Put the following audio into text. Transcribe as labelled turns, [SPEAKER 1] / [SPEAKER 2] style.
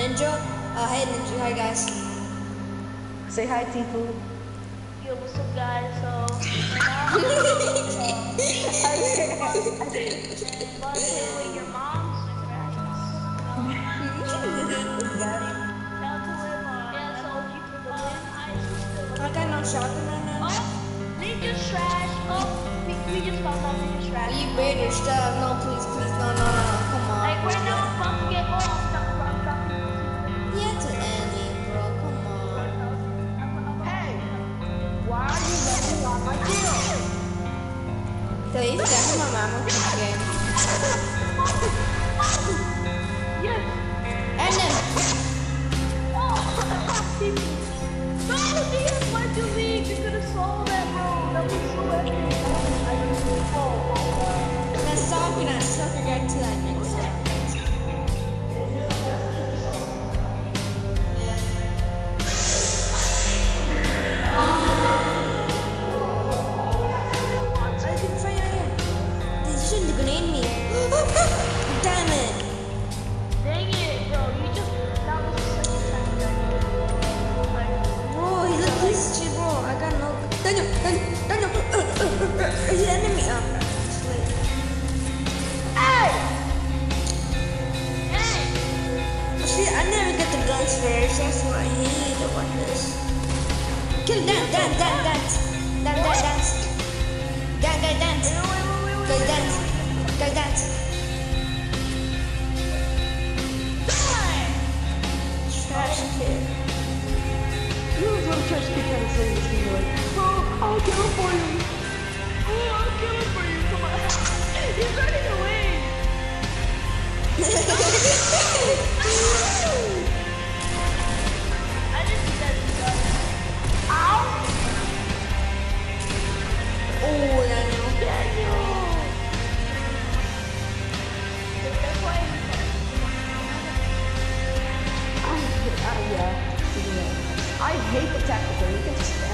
[SPEAKER 1] Ninja. Uh, hey, Ninja. Hi, guys. Say hi, Tipu.
[SPEAKER 2] Yo, what's up, guys? So, I your mom. Aren't I
[SPEAKER 3] not shouting right now?
[SPEAKER 2] Oh, Ninja's trash. Oh. We, we just found out Ninja's trash.
[SPEAKER 3] You better stop. No, please, please. No, no, no. Come on.
[SPEAKER 2] Like, we're not
[SPEAKER 3] You got my mama again.
[SPEAKER 2] Yes.
[SPEAKER 3] And then, They shouldn't grenade me. Damn it.
[SPEAKER 2] Dang it, bro. You just, that was such a idea. Like,
[SPEAKER 3] Bro, he's shit, bro. I got no. Daniel, Daniel. Uh, uh, uh, uh, he's the enemy. Uh,
[SPEAKER 2] hey! Hey!
[SPEAKER 3] See, I never get the guns first. That's why I hate like this. Kill Dan, Dan, Dan, dance. Dan, Dan, dance. Dan,
[SPEAKER 1] To like, oh, I'll kill for you.
[SPEAKER 2] Oh, I'll kill for you. Come on. He's running away. I,
[SPEAKER 1] hate the tactical. You can just.